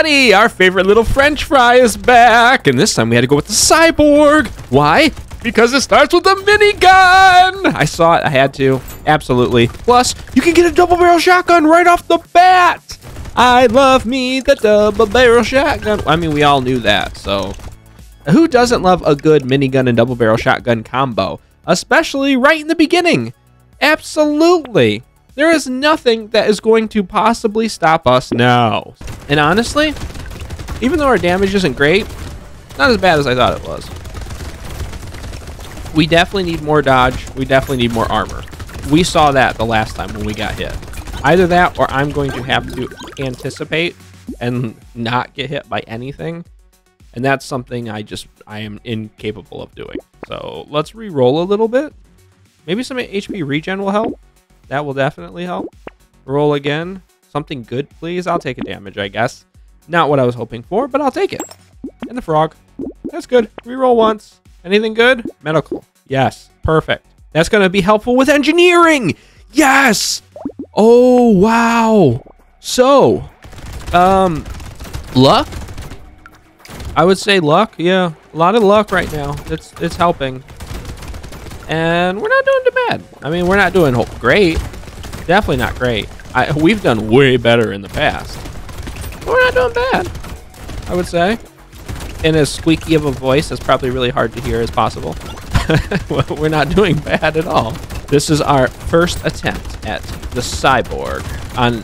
Our favorite little french fry is back! And this time we had to go with the cyborg. Why? Because it starts with a minigun! I saw it, I had to. Absolutely. Plus, you can get a double barrel shotgun right off the bat! I love me the double barrel shotgun. I mean, we all knew that, so. Who doesn't love a good minigun and double barrel shotgun combo? Especially right in the beginning. Absolutely. There is nothing that is going to possibly stop us now. And honestly, even though our damage isn't great, not as bad as I thought it was. We definitely need more dodge. We definitely need more armor. We saw that the last time when we got hit. Either that or I'm going to have to anticipate and not get hit by anything. And that's something I just, I am incapable of doing. So let's re-roll a little bit. Maybe some HP regen will help. That will definitely help. Roll again. Something good, please. I'll take a damage, I guess. Not what I was hoping for, but I'll take it. And the frog. That's good. Reroll once. Anything good? Medical. Yes. Perfect. That's going to be helpful with engineering. Yes. Oh, wow. So, um, luck? I would say luck. Yeah. A lot of luck right now. It's, it's helping and we're not doing too bad. I mean, we're not doing great. Definitely not great. I, we've done way better in the past. We're not doing bad, I would say. In as squeaky of a voice as probably really hard to hear as possible. we're not doing bad at all. This is our first attempt at the Cyborg on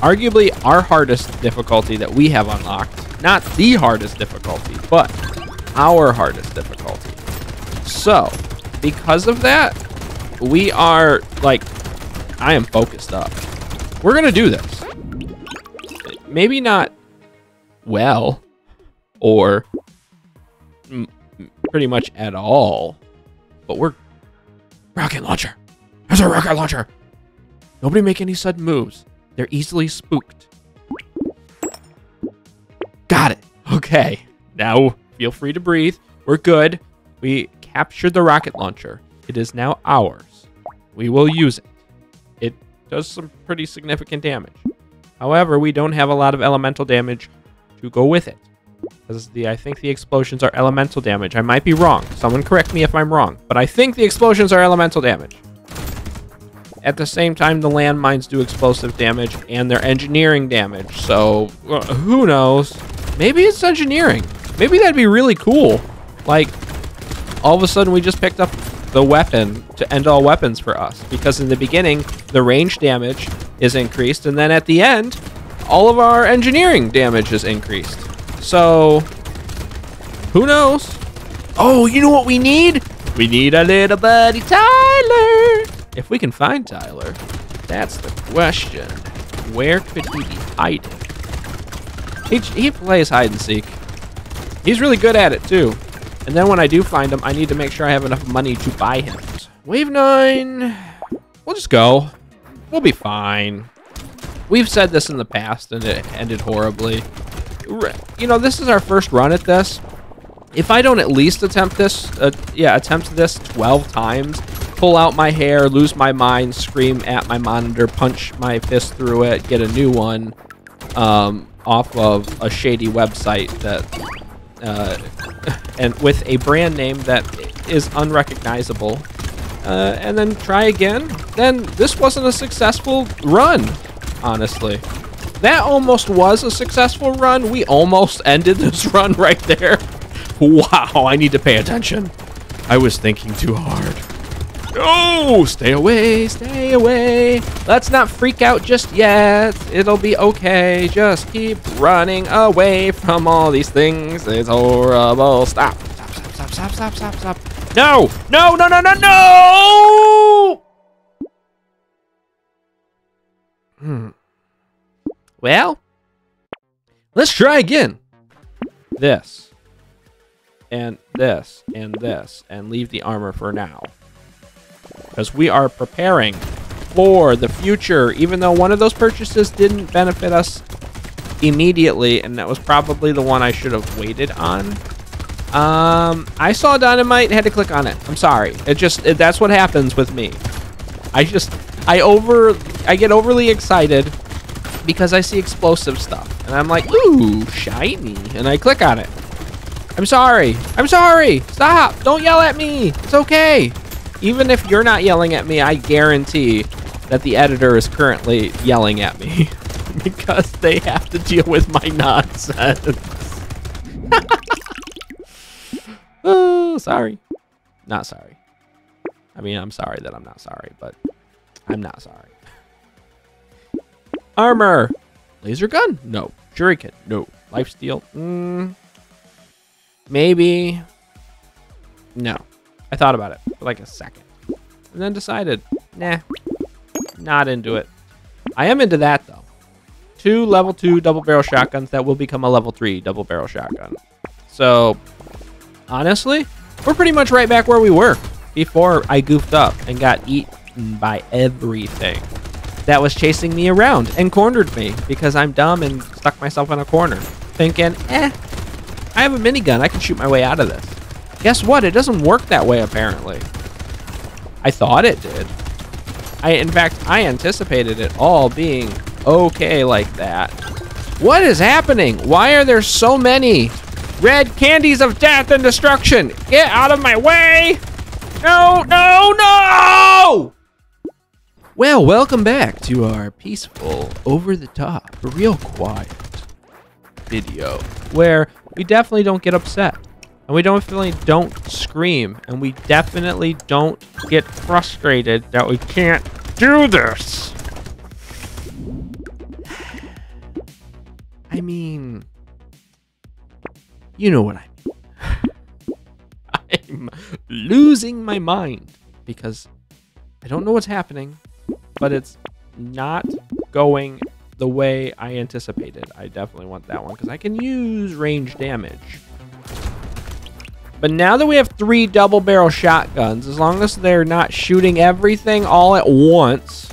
arguably our hardest difficulty that we have unlocked. Not the hardest difficulty, but our hardest difficulty. So, because of that, we are like, I am focused up. We're gonna do this. Maybe not well, or pretty much at all, but we're rocket launcher. There's a rocket launcher. Nobody make any sudden moves. They're easily spooked. Got it. Okay. Now feel free to breathe. We're good. We captured the rocket launcher. It is now ours. We will use it. It does some pretty significant damage. However, we don't have a lot of elemental damage to go with it. Because the I think the explosions are elemental damage. I might be wrong. Someone correct me if I'm wrong. But I think the explosions are elemental damage. At the same time, the landmines do explosive damage and they're engineering damage. So, uh, who knows? Maybe it's engineering. Maybe that'd be really cool. Like, all of a sudden we just picked up the weapon to end all weapons for us. Because in the beginning, the range damage is increased, and then at the end, all of our engineering damage is increased. So, who knows? Oh, you know what we need? We need a little buddy Tyler. If we can find Tyler, that's the question. Where could he be hiding? He, he plays hide and seek. He's really good at it, too. And then when I do find him, I need to make sure I have enough money to buy him. Wave 9. We'll just go. We'll be fine. We've said this in the past, and it ended horribly. You know, this is our first run at this. If I don't at least attempt this, uh, yeah, attempt this 12 times, pull out my hair, lose my mind, scream at my monitor, punch my fist through it, get a new one um, off of a shady website that uh, and with a brand name that is unrecognizable, uh, and then try again, then this wasn't a successful run, honestly. That almost was a successful run. We almost ended this run right there. Wow, I need to pay attention. I was thinking too hard. Oh, stay away, stay away. Let's not freak out just yet. It'll be okay. Just keep running away from all these things. It's horrible. Stop. Stop, stop, stop, stop, stop, stop, stop. No, no, no, no, no, no! Hmm. Well, let's try again. This. And this. And this. And leave the armor for now because we are preparing for the future, even though one of those purchases didn't benefit us immediately, and that was probably the one I should have waited on. Um, I saw dynamite, and had to click on it. I'm sorry. It just, it, that's what happens with me. I just, I over, I get overly excited because I see explosive stuff. And I'm like, ooh, shiny. And I click on it. I'm sorry. I'm sorry. Stop. Don't yell at me. It's okay. Even if you're not yelling at me, I guarantee that the editor is currently yelling at me because they have to deal with my nonsense. oh, sorry. Not sorry. I mean, I'm sorry that I'm not sorry, but I'm not sorry. Armor. Laser gun? No. Shuriken? No. Lifesteal? Mm, maybe. No. I thought about it like a second. And then decided, nah, not into it. I am into that though. Two level two double barrel shotguns that will become a level three double barrel shotgun. So, honestly, we're pretty much right back where we were before I goofed up and got eaten by everything that was chasing me around and cornered me because I'm dumb and stuck myself in a corner, thinking, eh, I have a minigun. I can shoot my way out of this. Guess what? It doesn't work that way, apparently. I thought it did. I, in fact, I anticipated it all being okay like that. What is happening? Why are there so many red candies of death and destruction? Get out of my way! No, no, no! Well, welcome back to our peaceful, over the top, real quiet video where we definitely don't get upset and we definitely don't scream and we definitely don't get frustrated that we can't do this. I mean, you know what I mean. I'm losing my mind because I don't know what's happening but it's not going the way I anticipated. I definitely want that one because I can use range damage. But now that we have three double barrel shotguns, as long as they're not shooting everything all at once,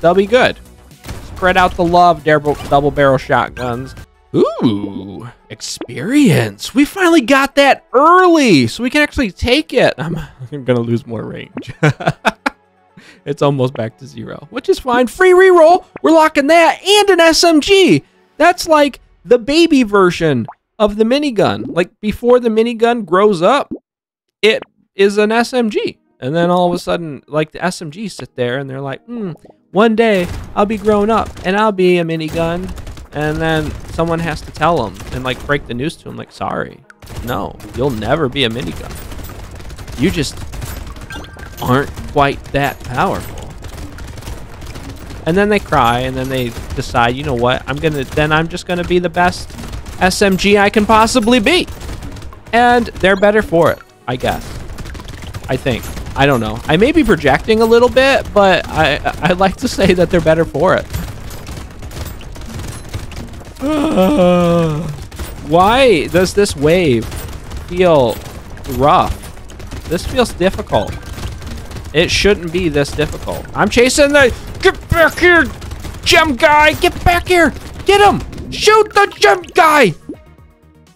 they'll be good. Spread out the love, double barrel shotguns. Ooh, experience. We finally got that early, so we can actually take it. I'm, I'm to lose more range. it's almost back to zero, which is fine. Free reroll. We're locking that and an SMG. That's like the baby version of the minigun. Like before the minigun grows up, it is an SMG. And then all of a sudden, like the SMGs sit there and they're like, hmm, one day I'll be grown up and I'll be a minigun. And then someone has to tell them and like break the news to them, like, sorry, no, you'll never be a minigun. You just aren't quite that powerful. And then they cry, and then they decide, you know what, I'm gonna, then I'm just gonna be the best SMG I can possibly be. And they're better for it, I guess. I think. I don't know. I may be projecting a little bit, but I, I like to say that they're better for it. Why does this wave feel rough? This feels difficult. It shouldn't be this difficult. I'm chasing the... Get back here, gem guy! Get back here! Get him! Shoot the gem guy!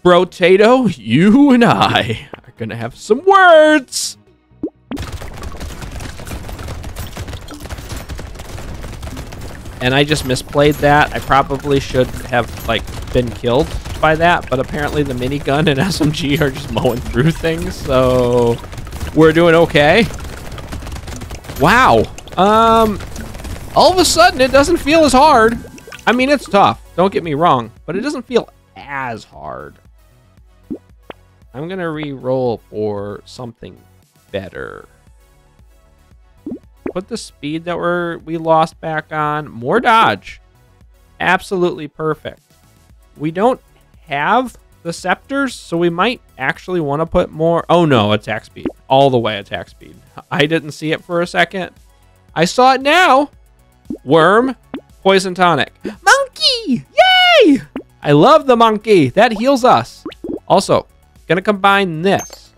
Brotato, you and I are gonna have some words! And I just misplayed that. I probably should have, like, been killed by that, but apparently the minigun and SMG are just mowing through things, so... We're doing okay. Wow. Um, all of a sudden, it doesn't feel as hard. I mean, it's tough. Don't get me wrong, but it hmm. doesn't feel as hard. I'm going to re-roll for something better. Put the speed that we're, we lost back on. More dodge. Absolutely perfect. We don't have the scepters, so we might actually want to put more. Oh no, attack speed. All the way attack speed. I didn't see it for a second. I saw it now. Worm, poison tonic. Monkey! Yay! I love the monkey. That heals us. Also, gonna combine this.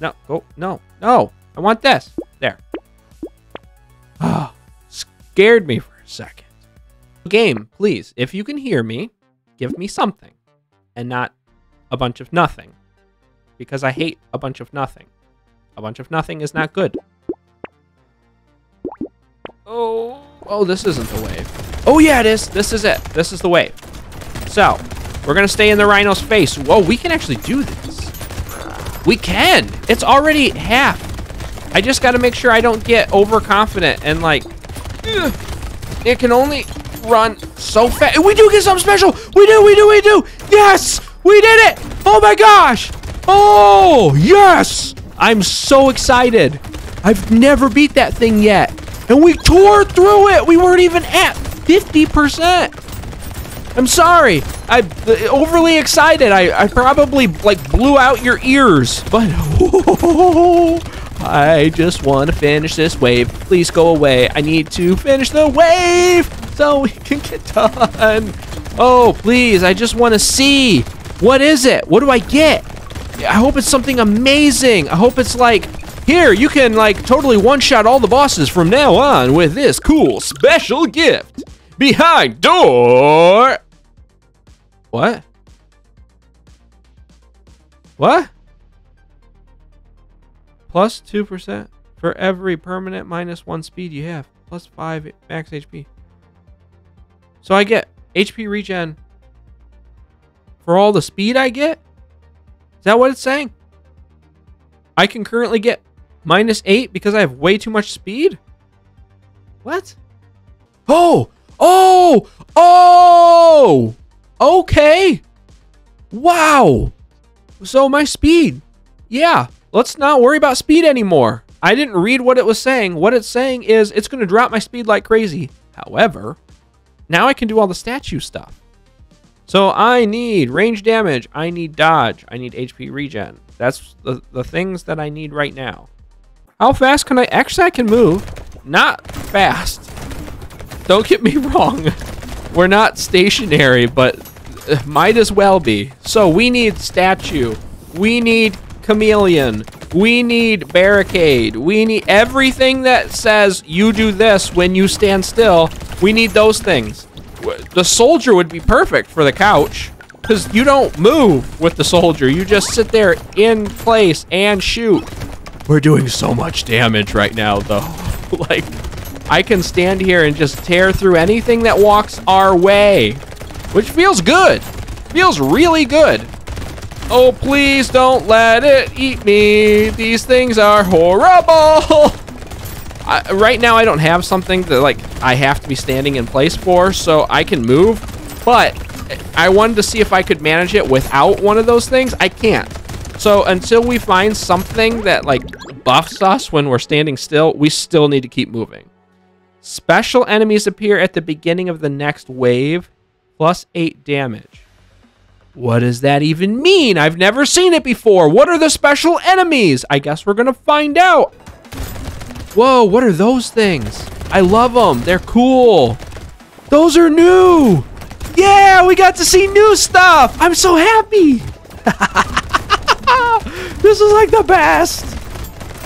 No, go, no, no. I want this. There. Oh, scared me for a second. Game, please, if you can hear me, give me something and not a bunch of nothing. Because I hate a bunch of nothing. A bunch of nothing is not good. Oh, oh, this isn't the wave. Oh, yeah, it is. This is it. This is the wave. So, we're going to stay in the rhino's face. Whoa, we can actually do this. We can. It's already half. I just got to make sure I don't get overconfident and, like, it can only run so fast. We do get something special. We do, we do, we do. Yes, we did it. Oh, my gosh. Oh, yes. I'm so excited. I've never beat that thing yet. And we tore through it. We weren't even at 50%. I'm sorry. I'm uh, overly excited. I, I probably like blew out your ears. But oh, I just want to finish this wave. Please go away. I need to finish the wave so we can get done. Oh, please. I just want to see. What is it? What do I get? I hope it's something amazing. I hope it's like, here, you can like totally one-shot all the bosses from now on with this cool special gift. Behind door. What? What? Plus 2% for every permanent minus 1 speed you have. Plus 5 max HP. So I get HP regen for all the speed I get? Is that what it's saying? I can currently get minus 8 because I have way too much speed? What? Oh! Oh! Oh! Okay. Wow. So my speed. Yeah. Let's not worry about speed anymore. I didn't read what it was saying. What it's saying is it's going to drop my speed like crazy. However, now I can do all the statue stuff. So I need range damage. I need dodge. I need HP regen. That's the, the things that I need right now. How fast can I? Actually, I can move. Not fast. Don't get me wrong. We're not stationary, but uh, might as well be. So we need statue. We need chameleon. We need barricade. We need everything that says you do this when you stand still. We need those things. The soldier would be perfect for the couch because you don't move with the soldier. You just sit there in place and shoot. We're doing so much damage right now, though. like, I can stand here and just tear through anything that walks our way, which feels good. Feels really good. Oh, please don't let it eat me. These things are horrible. I, right now, I don't have something that like I have to be standing in place for, so I can move. But I wanted to see if I could manage it without one of those things. I can't. So until we find something that like buffs us when we're standing still, we still need to keep moving. Special enemies appear at the beginning of the next wave, plus 8 damage. What does that even mean? I've never seen it before. What are the special enemies? I guess we're going to find out. Whoa, what are those things? I love them. They're cool. Those are new. Yeah, we got to see new stuff. I'm so happy. this is like the best.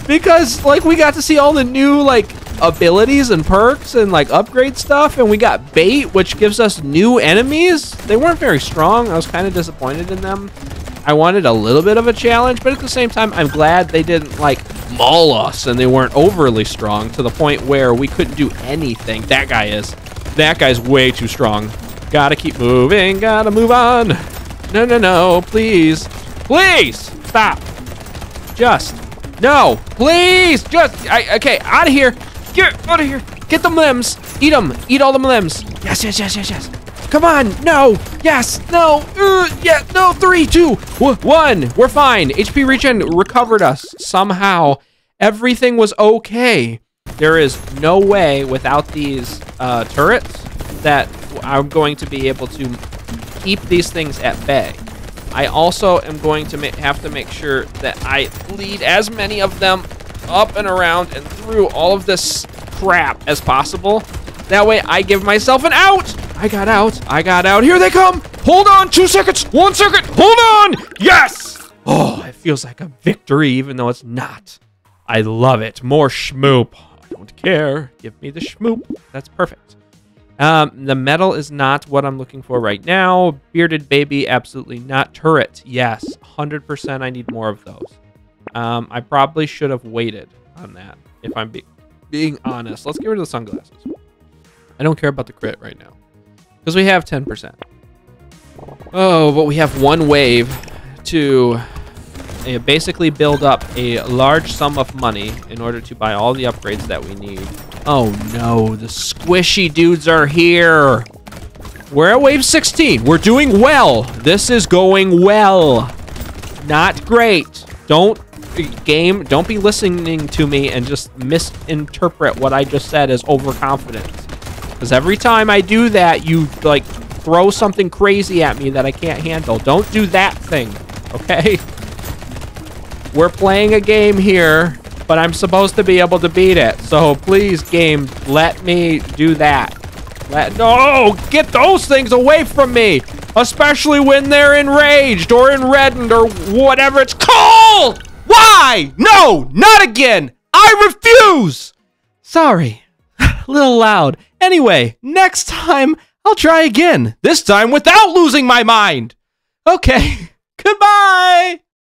Because like we got to see all the new like abilities and perks and like upgrade stuff and we got bait which gives us new enemies. They weren't very strong. I was kind of disappointed in them. I wanted a little bit of a challenge, but at the same time I'm glad they didn't like maul us and they weren't overly strong to the point where we couldn't do anything. That guy is. That guy's way too strong. Gotta keep moving, gotta move on. No, no, no, please. Please! Stop. Just. No, please! Just, I, okay, out of here. Get out of here. Get the limbs. Eat them. Eat all the limbs. Yes, yes, yes, yes, yes. Come on. No. Yes. No. Uh, yeah. No. Three, two, one. We're fine. HP regen recovered us somehow. Everything was okay. There is no way without these uh, turrets that I'm going to be able to keep these things at bay. I also am going to have to make sure that I lead as many of them up and around and through all of this crap as possible. That way I give myself an out. I got out. I got out. Here they come. Hold on. Two seconds. One second. Hold on. Yes. Oh, it feels like a victory, even though it's not. I love it. More schmoop. I don't care. Give me the schmoop. That's perfect. Um, the metal is not what I'm looking for right now. Bearded baby, absolutely not. Turret, yes. 100% I need more of those. Um, I probably should have waited on that, if I'm be being honest. Let's get rid of the sunglasses. I don't care about the crit right now. Because we have 10%. Oh, but we have one wave to uh, basically build up a large sum of money in order to buy all the upgrades that we need. Oh no, the squishy dudes are here. We're at wave 16. We're doing well. This is going well. Not great. Don't game, don't be listening to me and just misinterpret what I just said as overconfidence. Because every time I do that, you like throw something crazy at me that I can't handle. Don't do that thing, okay? We're playing a game here, but I'm supposed to be able to beat it. So please, game, let me do that. Let no, get those things away from me, especially when they're enraged or enreddened or whatever it's called. Why? No, not again. I refuse. Sorry, a little loud. Anyway, next time I'll try again. This time without losing my mind. Okay, goodbye.